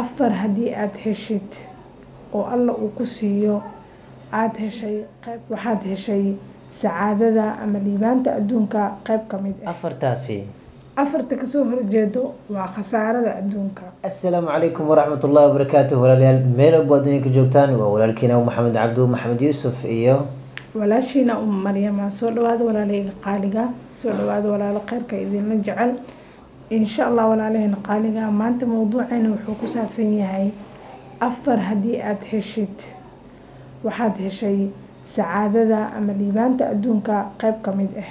afar haddii aada heshid oo alla uu ku siiyo aada heshay qayb waxaad heshay sacaadada ama liibaanta adduunka qayb ka mid ah. Afartaasi. Afarta ka soo horjeedo waa khasaarada adduunka. Asalaamu calaykum waraxmat ullahi wabarakaatuh. Walaalayaal meel walbo adduunka joogtaan waa walaalkiina maxamed cabdu maxamed yuusuf iyo walaashiina um maryama. Soo dhawaada walaalahayga qaaliga soo dhawaada walaalo kheyrka idinla jecel insha allah walaalahayna qaaliga. Maanta mowduuceena wuxuu ku saabsan yahay afar haddii aada heshid. Waxaad heshay sacaadada ama liibaanta adduunka qayb ka mid ah.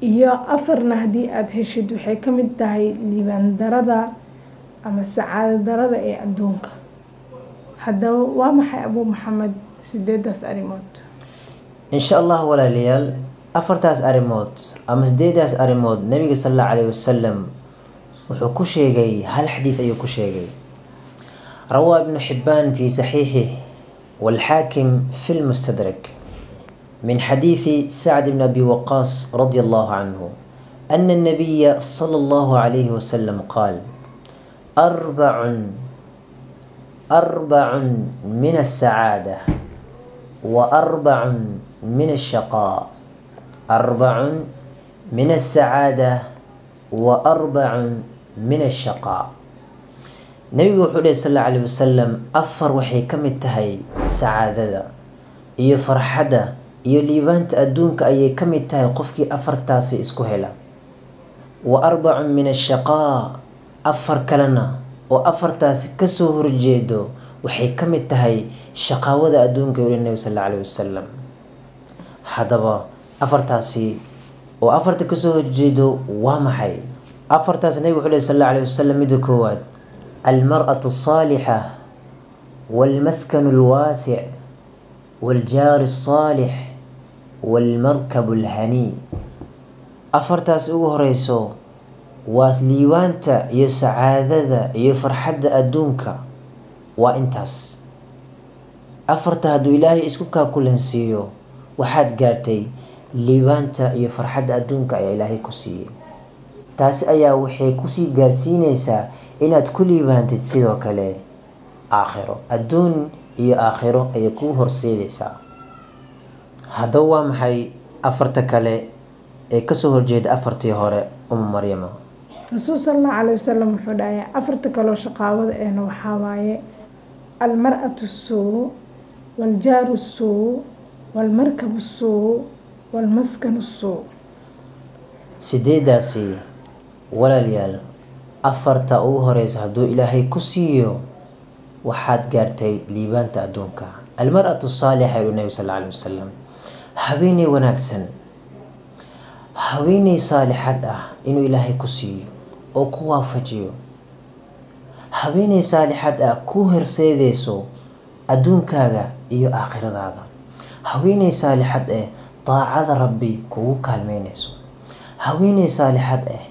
Iyo afarna haddii aada heshid waxay ka mid tahay liibaan darada ama sacaado darada ee adduunka. Haddaba waa maxay abuu maxamed sideedaas arrimood? Insha allah walaalayaal afartaas arrimood ama sideedaas arrimood nabiga sal allahu calayhi wasalam wuxuu ku sheegay hal xadiid ayuu ku sheegay. Rawaa ibnu xibbaan fii saxiixih waalxaakim fi lmustadrak min xadiidi sacd bn abi waqaas radi allahu canhu ana anabiya sala allahu calayhi wasalam qaal arbacun arbacun min alsacaada wa arbacun min alshaqaa arbacun min alsacaada wa arbacun min ashaqaa nabigu wuxuu dhahy sal alla alay wasalam afar waxay ka mid tahay sacaadada iyo farxadda iyo liibaanta adduunka ayay ka mid tahay qofkii afartaasi isku hela. Wa arbacun min ashaqaa afar kalena oo afartaasi ka soo horjeedo waxay ka mid tahay shaqaawada adduunka weli nabi sal alla wasalam haddaba afartaasi oo afarta ka soo horjeedo waa maxay? afartaas nabigu wuxuu dhahy sal alla calay wasalam midda koowaad المرأة الصالحة والمسكن الواسع والجار الصالح والمركب الهني afartaas ugu horeyso waa liibaanta iyo sacaadada iyo farxadda adduunka waa intaas afarta hadduu ilaahay isku kaakulansiiyo waxaad gaartay liibaanta iyo farxadda adduunka ayaa ilaahay ku siiyey taasi ayaa waxay ku sii gaarsiineysaa inaad ku liibaantid sidoo kale. Aakhiro adduun iyo aakhiro ayay kuu horseedeysaa haddaba waa maxay afarta kale ee ka soo horjeeda afartii hore uma maryama rasuul sal allahu calay wasalam wuxuu dhahay afarta kaloo shaqaawada eena waxaa waaye almar-atu suu waaljaaru suu waalmarkabu suu waalmaskanu suu sideedaasi walaalayaal afarta ugu horeysa hadduu ilaahay ku siiyo waxaad gaartay liibaanta adduunka. Almar-atu saalixa uu nabi sal alay wasalam haweeney wanaagsan haweeney saalixad ah inuu ilaahay ku siiyo oo ku waafajiyo. Haweeney saalixad ah ku horseedeyso adduunkaaga iyo aakhiradaada. Haweeney saalixad ah daacada rabbi kugu kaalmeyneyso. Haweeney saalixad ah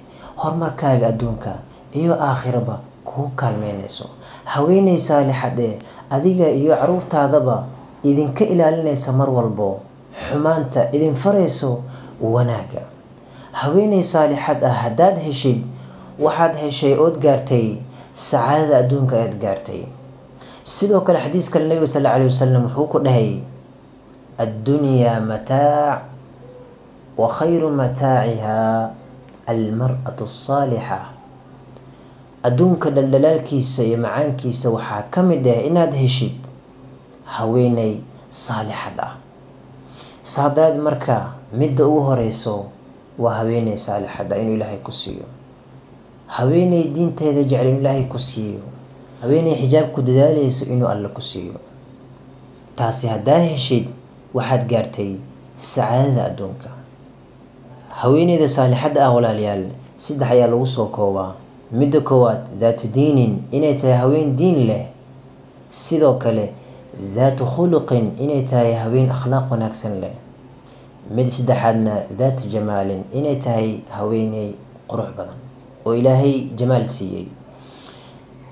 horumarkaaga adduunka iyo aakhiraba kuu kaalmeyneyso haweeney saalixad ee adiga iyo caruurtaadaba idinka ilaalinaysa mar walbo. Xumaanta idin farayso wanaagga haweeney saalixad ah haddaad heshid waxaad heshay ood gaartay sacaadada adduunka ayaad gaartay. Sidoo kale xadiis kale nabiga sal alay wasalam wuxuu ku dhahay addunyaa mataac wa khayru mataaciha almar-atu asaalixa adduunka dhaldhalaalkiisa iyo macaankiisa waxaa ka mid ah inaad heshid haweeney saalixad ah. Saadaad marka midda ugu horeyso waa haweeney saalixad ah inuu ilaahay ku siiyo. Haweeney diinteeda jecel inuu ilaahay ku siiyo. Haweeney xijaabku dadaaleyso inuu alle ku siiyo. Taasi haddaa heshid waxaad gaartay sacaadada adduunka haweeneyda saalixadda ah walaalayaal saddex ayaa lagu soo koobaa. Midda koowaad daatu diinin inay tahay haween diin leh. Sidoo kale daatu khuluqin inay tahay haween akhlaaq wanaagsan leh. Mid saddexaadna daatu jamaalin inay tahay haweeney qurux badan oo ilaahay jamaal siiyey.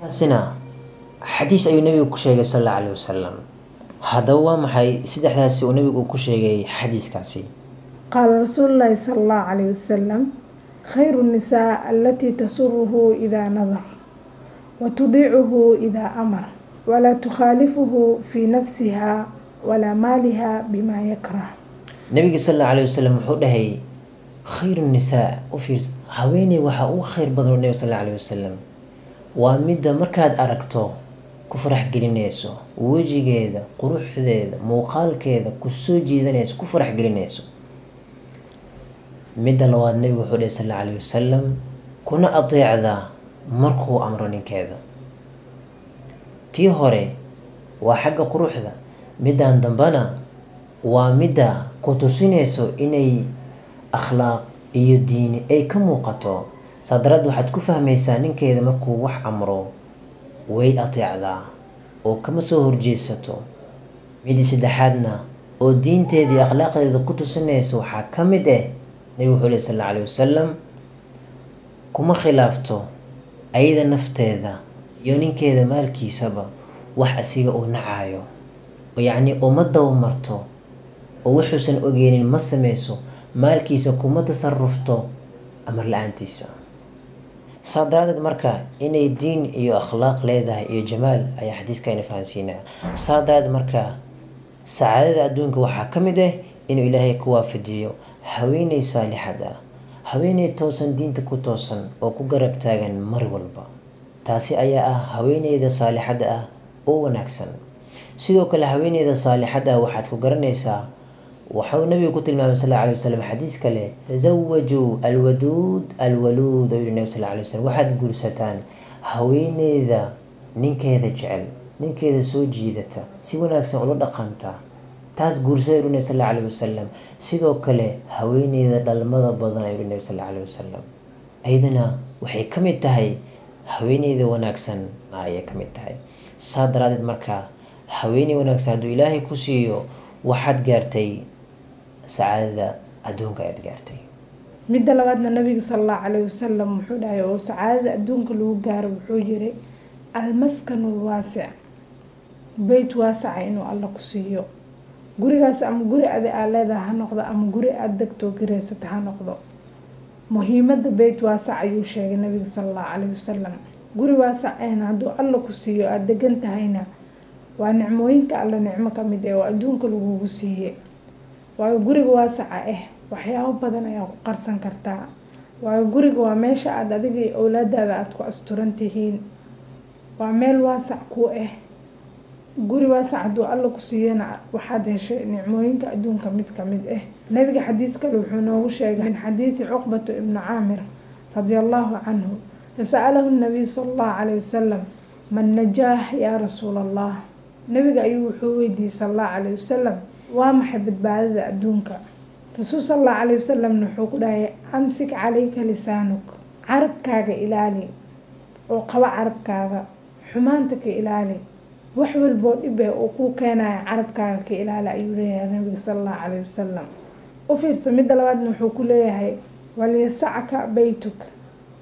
Taasina xadiis ayuu nabigu ku sheegay sal alla caleyhi wasalam haddaba waa maxay saddexdaasi uu nabigu ku sheegay xadiiskaasi qaala rasuulu llaahi sala allahu calayh wasalam khayru nnisaa alatii tasuruhu idaa nadar wa tudiicuhu idaa amar walaa tukhaalifuhu fii nafsiha walaa maaliha bimaa yakrah nabiga sal alla alayh wasalam wuxuu dhahay khayru nisaa u fiirsa haweeney waxaa ugu khayr badan nabiga sal alla alayh wasalam waa midda markaad aragto ku farax gelinayso wejigeeda quruxdeeda muuqaalkeeda ku soo jeedanayso ku farax midda labaad nabigu wuxuu dhahay sal alla alayh wasalam kuna adeecda markuu amro ninkeeda. Tii hore waa xagga quruxda middan dambena waa midda ku tusinayso inay akhlaaq iyo diini ay ka muuqato. Saa daraad waxaad ku fahmaysaa ninkeeda markuu wax amro way ateecdaa oo kama soo horjeesato. Midii saddexaadna oo diinteeda iyo akhlaaqdeeda ku tusinaysa waxaa ka mid ah nabigu wuxuu leh sal alla alayh wasalam kuma khilaafto ayada nafteeda iyo ninkeeda maalkiisaba wax asiga uu nacayo oo yacni uma dabamarto oo wuxuusan ogeynin ma sameyso maalkiisa kuma tasarufto amar la'aantiisa. Saa daraadeed marka inay diin iyo akhlaaq leedahay iyo jamaal ayaa xadiiskayna fahansiinaa. Saa daraadeed marka sacaadada adduunka waxaa ka mid ah inuu ilaahay ku waafajiyo haweeney saalixad ah haweeney toosan diinta ku toosan oo ku garab taagan mar walba. Taasi ayaa ah haweeneyda saalixadda ah oo wanaagsan. Sidoo kale haweeneyda saalixadda ah waxaad ku garanaysaa waxau nabigu ku tilmaamay sal alay wasalam xadiis kale tasawajuu alwaduud alwaluud oo yihi nabi sal alay wasalam waxaad guursataan haweeneyda ninkeeda jecel ninkeeda soo jiidata si wanaagsan ula dhaqanta taas guursada yuri nabi sal alay wasalam sidoo kale haweeneyda dhalmada badan ayuu nabi sal alay wasalam ayadana waxay ka mid tahay haweeneyda wanaagsan ayay ka mid tahay. Saa daraadeed marka haweeney wanaagsan hadduu ilaahay ku siiyo waxaad gaartay sacaadada adduunka ayaad gaartay. Midda labaadna nabiga sal allahu calayhi wasalam wuxuu dhahay oo sacaadada adduunka lagu gaaro wuxuu yiri almaskanu lwaasic beyt waasaca inuu alla ku siiyo gurigaas ama guri adi aad leedaha ha noqdo ama guri aada degtoo giraysata ha noqdo. Muhiimada beyt waasac ayuu sheegay nabiga sal allahu calayhi wasalam guri waasac ahna hadduu alla ku siiyo aada degan tahayna waa nicmooyinka alla nicmo ka mid eh oo adduunka lagugu siiye waayo guriga waasaca ah waxyaabo badan ayaa ku qarsan kartaa. Waayo guriga waa meesha aada adiga owlaadaada aada ku asturan tihiin. Waa meel waasac ku ah guri hadduu alla ku siiyana waxaad heshay nicmooyinka adduunka mid ka mid ah nabiga xadiis kale wuxuu noogu sheegay min xadiisi cuqbatu ibnu caamir radia allahu canhu fasa'alahu nabiyu sala allahu calayhi wasalam man najaah yaa rasuula allah nabiga ayuu wuxuu weydiiyey sala allahu calayhi wasalam waa maxay badbaadada adduunka? Rasuul sala allahu calayhi wasalamna wuxuu ku dhahay amsik calayka lisaanuk carabkaaga ilaali oo qaba carabkaaga xumaanta ka ilaali wax walboo dhib eh uu ku keenayo carabkaaga ka ilaali ayuu leeyahay nabiga sala allahu calayhi wasalam u fiirsa midda labaadna wuxuu ku leeyahay walyasacka beytuk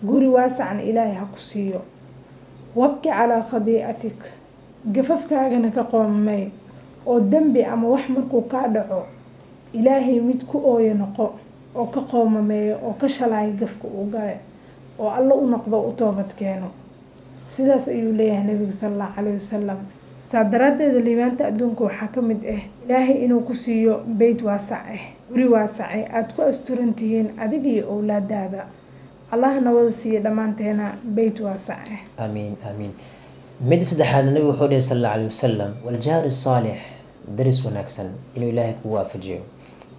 guri waasacna ilaahay ha ku siiyo. Wabki calaa khadii'atik. Gafafkaagana ka qoomamay oo dembi ama wax markuu kaa dhaco ilaahay mid ku ooyo noqo oo ka qoomameeyo oo ka shalaayo gafka uu gale oo alla u noqdo u toobad keeno. Sidaas ayuu leeyahay nabiga sala allahu calayhi wasalam saa daraaddeeda liibaanta adduunka waxaa ka mid ah ilaahay inuu ku siiyo beyt waasac ah guri waasace aada ku asturan tihiin adiga iyo owlaadaada allahna wada siiya dhammaanteena beyt waasac ah aamiin aamiin midda saddexaadna nabigu wuxuu dhihi sal alla alayh wasalam waljaari saalix daris wanaagsan inuu ilaahay kugu waafajiyo.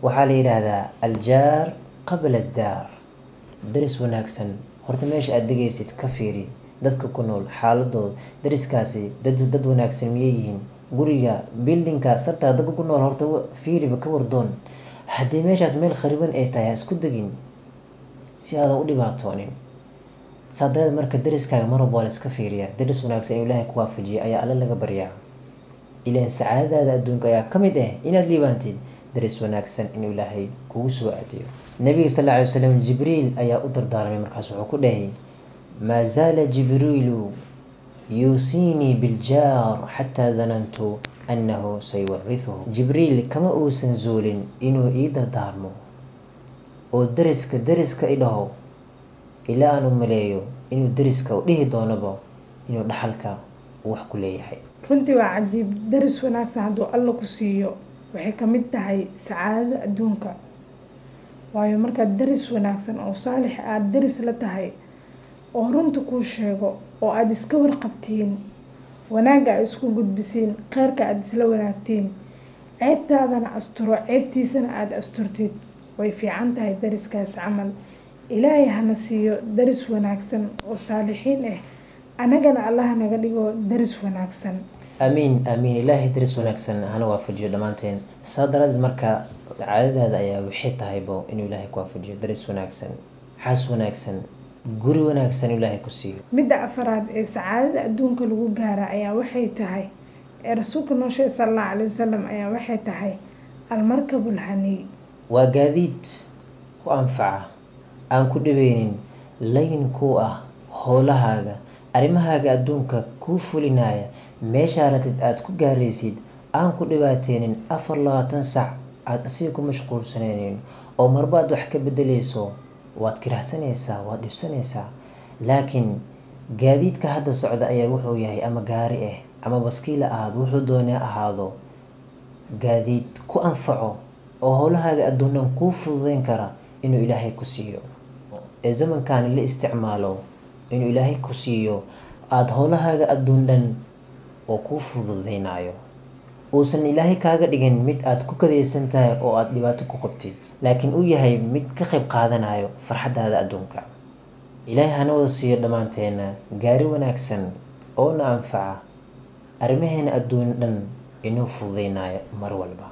Waxaa la yidhaahdaa aljaar qabla addaar daris wanaagsan. Horta meesha aada degaysid ka fiiri dadka ku nool xaaladooda dariskaasi dad wanaagsan miyay yihiin. Guriga bildinka sartaa dadka ku nool horta fiiriba ka wardoon. Haddii meeshaas meel khariban ay tahay ha isku degin si aadan u dhibaatoonin. Saa marka dariskaaga mar walba waa la iska fiiriyaa. Daris wanaagsan inuu ilaahay ku waafajiya ayaa alle laga baryaa. Ilaan sacaadadaada adduunka ayaa ka mid ah inaad liibaantid daris wanaagsan inuu ilaahay kugu soo aadiyo nabiga sal alay wasalam jibriil ayaa u dardaarmay markaas wuxuu ku dhahay maa zaala jibriilu yuusiinii biljaar xataa danantu annahu sayuwarihuhu jibriil kama uusan zuulin inuu ii dardaarmo oo dariska dariska i dhaho ilaa aan u maleeyo inuu dariska u dhihi doonaba inuu dhaxalka wax ku leeyahay runtii waa cajiib daris wanaagsan hadduu alla ku siiyo waxay ka mid tahay sacaadada adduunka waayo markaad daris wanaagsan oo saalix aada daris la tahay oo runta kuu sheego oo aada iska warqabtiin wanaagga aad isku gudbisiin kheyrka aada isla wanaagtiin ceebtaadana asturo ceebtiisana aada asturtid. Way fiican tahay dariskaas camal. Ilaahay hana siiyo daris wanaagsan oo saalixiin ah annagana allaha naga dhigo daris wanaagsan. Aamiin aamiin ilaahay daris wanaagsan hana waafajiyo dhammaanteen. Saa daradeed marka sacaadadaada ayaa waxay tahaybo inuu ilaahay ku waafajiyo daris wanaagsan xaas wanaagsan guri wanaagsan ilaahay ku siiyo. Midda afaraad ee sacaadada adduunka lagu gaara ayaa waxay tahay ee rasuulka noo sheegay sala allahu calay wasalam ayaa waxay tahay almarkabul haniy waa gaadiid ku anfaca aan ku dhibeynin layin kuu ah howlahaaga arrimahaaga adduunka kuu fulinaya meeshaa ratid aada ku gaaraysid aan ku dhibaateynin afar labaatan sac aada asiga ku mashquulsanaynin oo marba aad wax ka bedeleyso waad kirahsanaysaa waad dhibsanaysaa laakiin gaadiidka hadda socda ayaa wuxuu yahay ama gaari ah ama baskiila ahaado wuxuu doonaa ahaado gaadiid ku anfaco oo howlahaaga adduunan kuu fududeyn kara inuu ilaahay ku siiyo. Ee zamankaani la isticmaalo inuu ilaahay ku siiyo aada howlahaaga adduun dhan oo kuu fududeynayo uusan ilaahay kaaga dhigin mid aada ku kadaysan tahay oo aada dhibaato ku qabtid laakiin uu yahay mid ka qayb qaadanayo farxaddaada adduunka. Ilaahay hana wada siiyo dhammaanteena gaari wanaagsan oona anfaca arrimaheena adduun dhan inuu fududeynayo mar walba.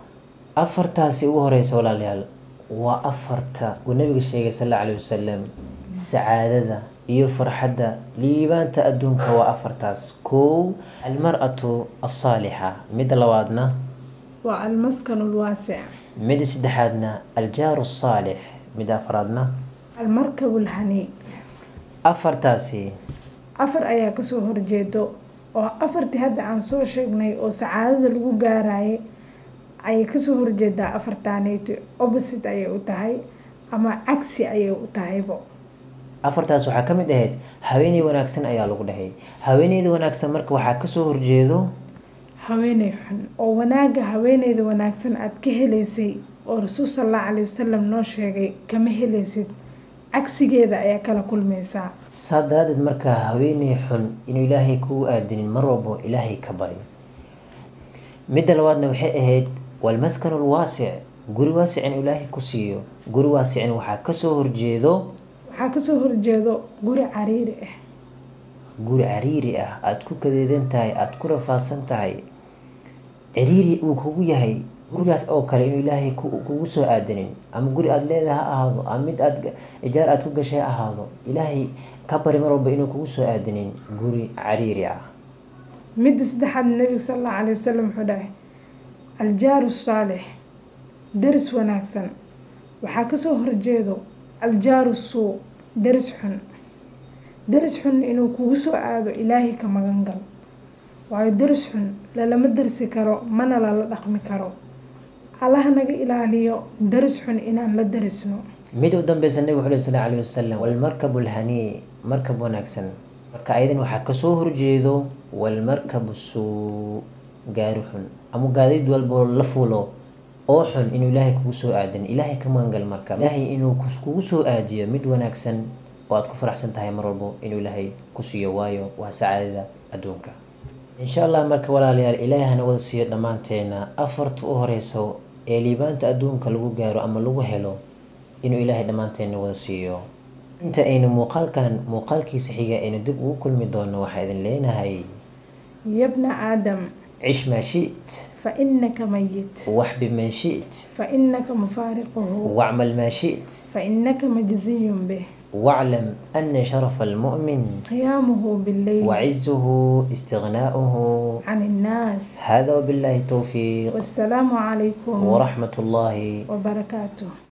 Afartaasi ugu horeysa walaalayaal waa afarta uu nabiga sheegay sal alla calay wasalam sacaadada iyo farxadda. Liibaanta adduunka waa afartaas kow. Almar-atu asaalixa midda labaadna? Waa almaskanu lwaasic midda saddexaadna? Aljaaru asaalix midda afraadna almarkabul haniy afartaasi? Afar ayaa ka soo horjeedo. Oo afartii hadda aan soo sheegnay oo sacaadada lagu gaarayay ayay ka soo horjeedaa afartaaneyto opposite ayay u tahay ama cagsi ayay u tahaybo afartaas waxaa ka mid ahayd haweeney wanaagsan ayaa lagu dhahay. Haweeneyda wanaagsan marka waxaa ka soo horjeedo? Haweeney xun oo wanaagga haweeneyda wanaagsan aada ka helaysay oo rasuul sal allahu calay wasalam noo sheegay kama helaysid. Cagsigeeda ayaa kala kulmaysaa saa daraadeed markaa haweeney xun inuu ilaahay kugu aadinin mar walbo ilaahay ka bari midda labaadna waxay ahayd walmaskanu lwaasic guri waasic in ilaahay ku siiyo. Guri waasicin waxaa ka soo horjeedo waxaa ka soo horjeedo guri cariiri ah. Guri cariiri ah aada ku kadeedan tahay aada ku rafaadsan tahay. Ciriiri uu kugu yahay gurigaas oo kale inuu ilaahay kugu soo aadanin ama guri aada leedaha ha ahaado ama mid aad ijaar aada ku gashay ha ahaado. Ilaahay ka bari mar walba inuu kugu soo aadanin guri cariiri ah. Midda saddexaad nabiga sal allahu calay wasalam wuxuu dhahay aljaaru saalix daris wanaagsan. Waxaa ka soo horjeedo aljaaru suu daris xun. Daris xun inuu kugu soo aado ilaahay ka magan gal waayo daris xun lalama darsi karo mana lala dhaqmi karo. Allaha naga ilaaliyo daris xun inaan la darisno. Mid u dambeysa nabiga wuxuu sal alayhi wasalam walmarkabu lhanii markab wanaagsan. Marka ayadan waxaa ka soo horjeedo walmarkabu suu gaari xun. Ama gaadiid walbo la fulo oo xun inuu ilaahay kugu soo aadin. Ilaahay ka magangal marka. Ilaahay inuu kugu soo aadiyo mid wanaagsan oo aad ku faraxsan tahay mar walbo inuu ilaahay ku siiyo waayo waa sacaadada adduunka. Insha allah marka walaalayaal ilaahay hana wada siiyo dhammaanteena. Afarta u horeyso ee liibaanta adduunka lagu gaaro ama lagu helo inuu ilaahay dhammaanteena wada siiyo. Inta aynu muuqaalkan muuqaalkiisa xiga aynu dib ugu kulmi doono waxaa idin leenahay yabna aadam. Cish maa shi't فإنك ميت. واحبب من شئت. فإنك مفارقه. واعمل ما شئت. فإنك مجزي به. واعلم أن شرف المؤمن قيامه بالليل. وعزه استغناؤه. عن الناس. هذا وبالله التوفيق. والسلام عليكم. ورحمة الله. وبركاته.